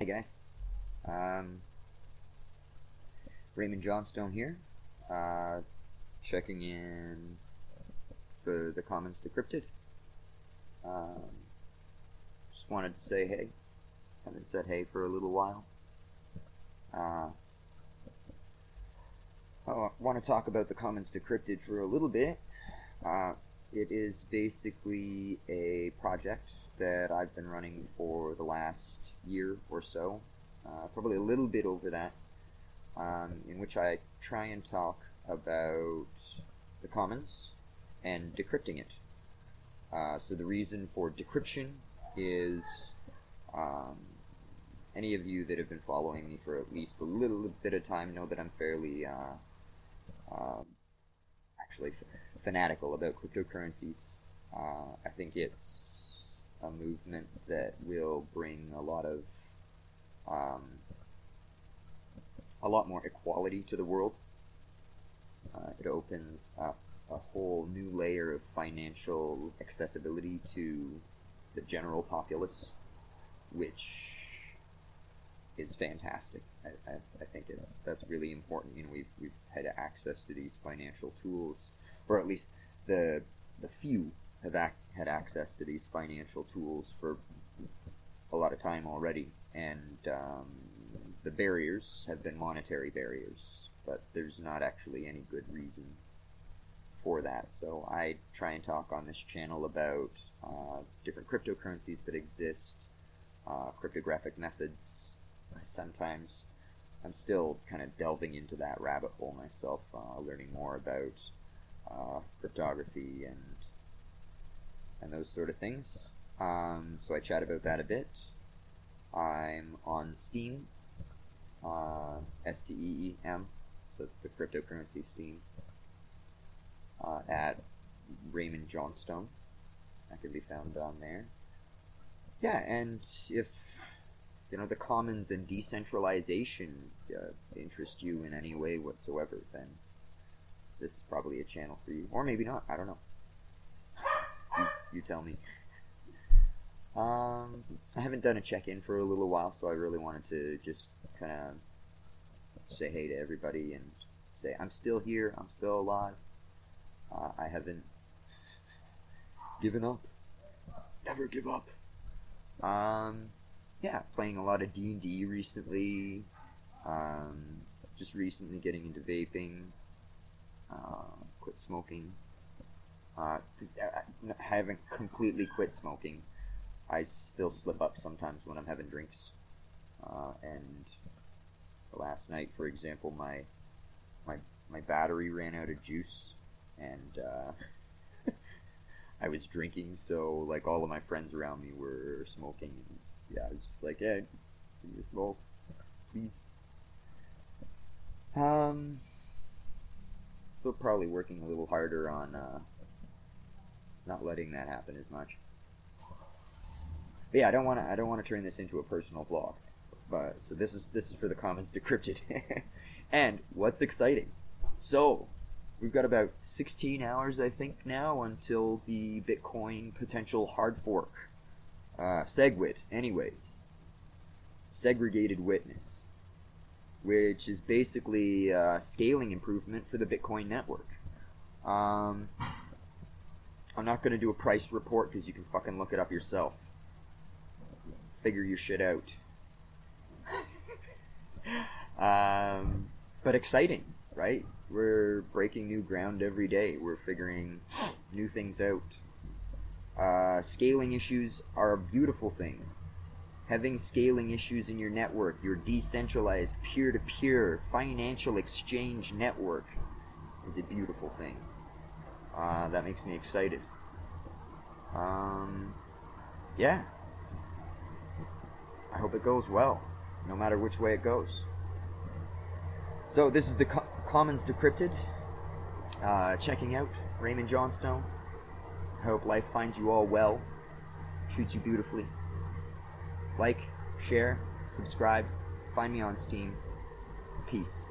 Hey guys, um, Raymond Johnstone here, uh, checking in for the Commons Decrypted. Um, just wanted to say hey, haven't said hey for a little while. Uh, I want to talk about the Commons Decrypted for a little bit. Uh, it is basically a project that I've been running for the last year or so, uh, probably a little bit over that, um, in which I try and talk about the commons and decrypting it. Uh, so the reason for decryption is um, any of you that have been following me for at least a little bit of time know that I'm fairly uh, um, actually fanatical about cryptocurrencies. Uh, I think it's a movement that will bring a lot of um, a lot more equality to the world. Uh, it opens up a whole new layer of financial accessibility to the general populace, which is fantastic. I, I, I, think it's that's really important. You know, we've we've had access to these financial tools, or at least the the few have ac- had access to these financial tools for a lot of time already, and um, the barriers have been monetary barriers, but there's not actually any good reason for that. So I try and talk on this channel about uh, different cryptocurrencies that exist, uh, cryptographic methods. Sometimes I'm still kind of delving into that rabbit hole myself, uh, learning more about uh, cryptography and and those sort of things. Um, so I chat about that a bit. I'm on Steem, uh, S T E E M, so the cryptocurrency Steem, uh, at Raymond Johnstone. That can be found on there. Yeah, and if you know the commons and decentralization uh, interest you in any way whatsoever, then this is probably a channel for you, or maybe not. I don't know. You tell me. Um, I haven't done a check-in for a little while, so I really wanted to just kind of say hey to everybody and say I'm still here, I'm still alive. Uh, I haven't given up. Never give up. Um, yeah, playing a lot of D and D recently. Um, just recently getting into vaping. Uh, quit smoking. Uh, I haven't completely quit smoking. I still slip up sometimes when I'm having drinks. Uh, and last night, for example, my my my battery ran out of juice, and uh, I was drinking. So like all of my friends around me were smoking, and yeah, I was just like, "Hey, me a smoke, please." Um, so probably working a little harder on uh, not letting that happen as much. But yeah, I don't want to. I don't want to turn this into a personal blog. But so this is this is for the Commons Decrypted. and what's exciting? So we've got about 16 hours, I think, now until the Bitcoin potential hard fork. Uh, SegWit, anyways. Segregated witness, which is basically a scaling improvement for the Bitcoin network. Um, I'm not going to do a price report because you can fucking look it up yourself. Figure your shit out. um, but exciting, right? We're breaking new ground every day. We're figuring new things out. Uh, scaling issues are a beautiful thing. Having scaling issues in your network, your decentralized peer to peer financial exchange network, is a beautiful thing. Uh, that makes me excited. Um, yeah. I hope it goes well, no matter which way it goes. So this is the Co- Commons Decrypted. Uh, checking out Raymond Johnstone. I hope life finds you all well, treats you beautifully. Like, share, subscribe, find me on Steem. Peace.